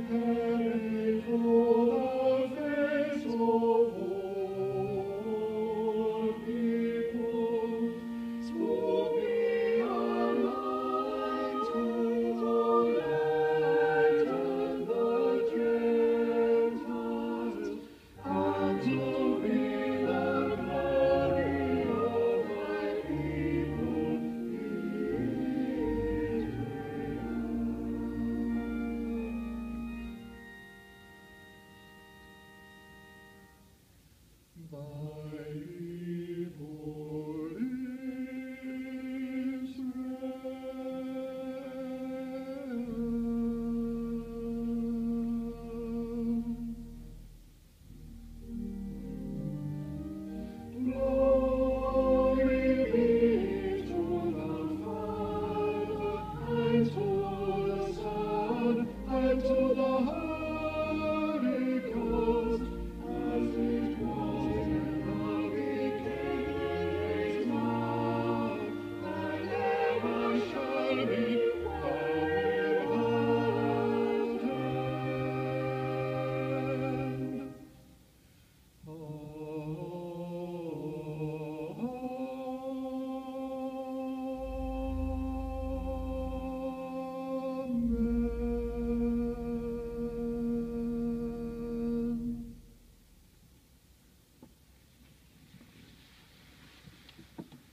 Amen. born.